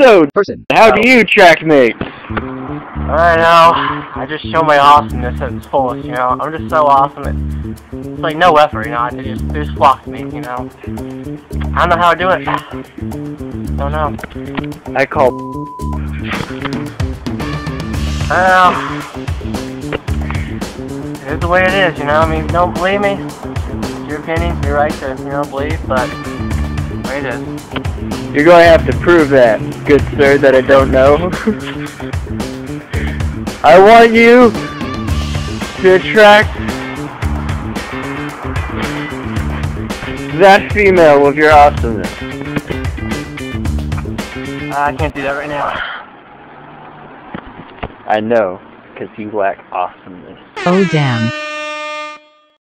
So, Person. how do you track mates? I know. I just show my awesomeness at its fullest, you know. I'm just so awesome. It's like no effort, you know. They just, they just flock to me, you know. I don't know how I do it. don't know. I call. I don't know. It's the way it is, you know. I mean, don't believe me. It's your opinion. You're right to, you know, believe, but the way it is. You're going to have to prove that, good sir, that I don't know. I want you to attract that female with your awesomeness. Uh, I can't do that right now. I know, because you lack awesomeness. Oh damn.